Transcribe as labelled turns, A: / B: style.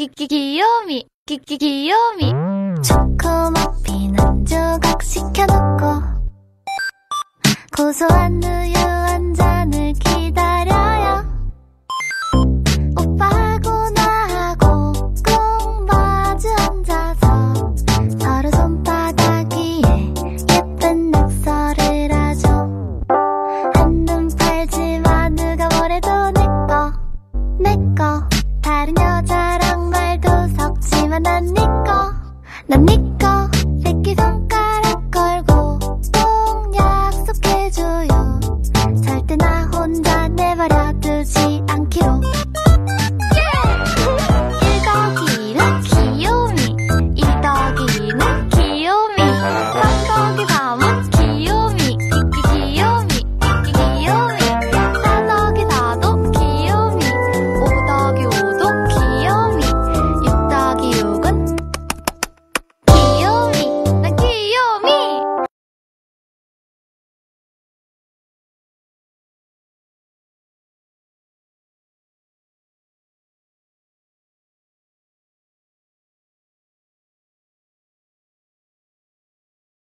A: 끼끼 귀요미 끼끼기, 요미,
B: 초코머핀 한 조각 시켜놓고 고소한 우유. là nick.